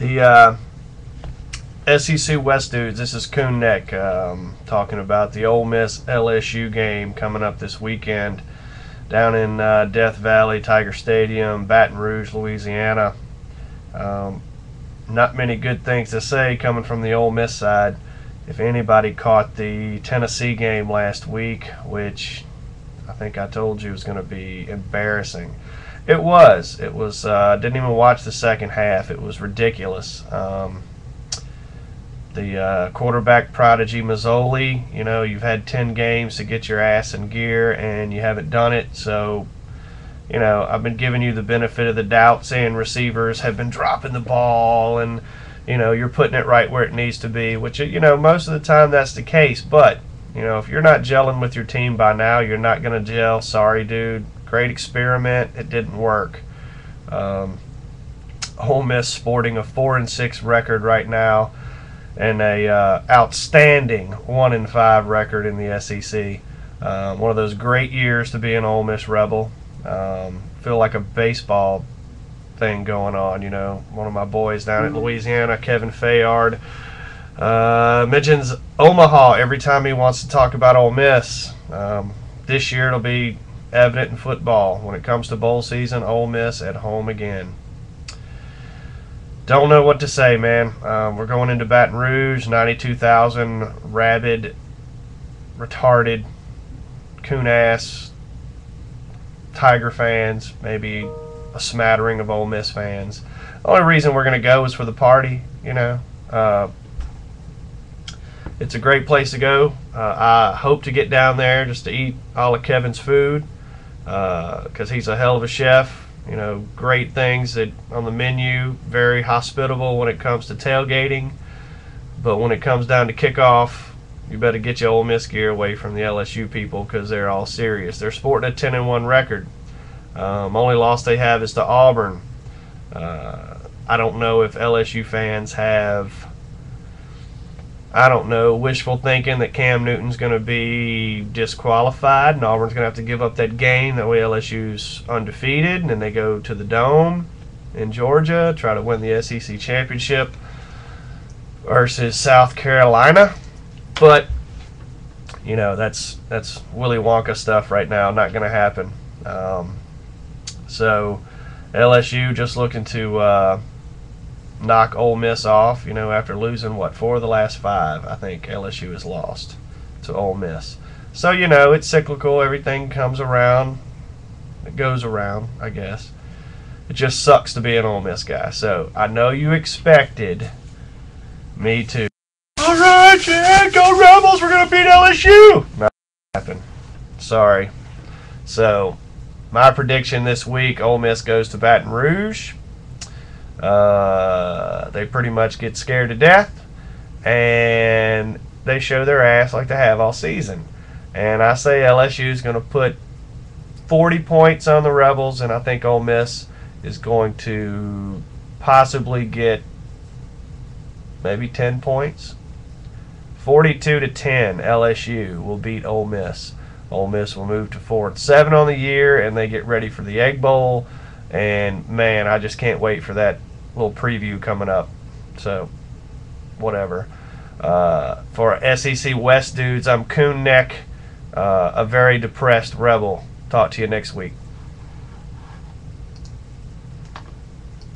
The uh, SEC West dudes, this is Coon Neck um, talking about the Ole Miss LSU game coming up this weekend down in uh, Death Valley, Tiger Stadium, Baton Rouge, Louisiana. Um, not many good things to say coming from the Ole Miss side. If anybody caught the Tennessee game last week, which I think I told you was going to be embarrassing. It was. It was. Uh, didn't even watch the second half. It was ridiculous. Um, the uh, quarterback prodigy Masoli. You know, you've had ten games to get your ass in gear, and you haven't done it. So, you know, I've been giving you the benefit of the doubt, saying receivers have been dropping the ball, and you know, you're putting it right where it needs to be. Which you know, most of the time that's the case. But you know, if you're not gelling with your team by now, you're not going to gel. Sorry, dude. Great experiment. It didn't work. Um, Ole Miss sporting a four and six record right now, and a uh, outstanding one and five record in the SEC. Um, one of those great years to be an Ole Miss Rebel. Um, feel like a baseball thing going on. You know, one of my boys down in Louisiana, Kevin Fayard, uh, mentions Omaha every time he wants to talk about Ole Miss. Um, this year it'll be evident in football. When it comes to bowl season, Ole Miss at home again. Don't know what to say, man. Um, we're going into Baton Rouge, 92,000 rabid, retarded, coon ass Tiger fans, maybe a smattering of Ole Miss fans. The only reason we're going to go is for the party, you know. Uh, it's a great place to go. Uh, I hope to get down there just to eat all of Kevin's food because uh, he's a hell of a chef. You know, great things that on the menu. Very hospitable when it comes to tailgating, but when it comes down to kickoff, you better get your Ole Miss gear away from the LSU people because they're all serious. They're sporting a 10 and 1 record. Um, only loss they have is to Auburn. Uh, I don't know if LSU fans have I don't know, wishful thinking that Cam Newton's going to be disqualified and Auburn's going to have to give up that game. That way LSU's undefeated and then they go to the Dome in Georgia, try to win the SEC championship versus South Carolina. But you know that's that's Willy Wonka stuff right now. Not going to happen. Um, so LSU just looking to uh, knock Ole Miss off. You know, after losing what four of the last five, I think LSU has lost to Ole Miss. So you know, it's cyclical. Everything comes around. It goes around, I guess. It just sucks to be an Ole Miss guy. So I know you expected me to. All right, yeah, go Rebels! We're gonna beat LSU. Not happen. Sorry. So my prediction this week: Ole Miss goes to Baton Rouge. Uh, they pretty much get scared to death, and they show their ass like they have all season. And I say LSU is going to put 40 points on the Rebels, and I think Ole Miss is going to possibly get maybe 10 points. 42 to 10, LSU will beat Ole Miss. Ole Miss will move to four and seven on the year, and they get ready for the Egg Bowl. And man, I just can't wait for that little preview coming up. So, whatever. Uh, for SEC West dudes, I'm Coon Neck, uh, a very depressed rebel. Talk to you next week.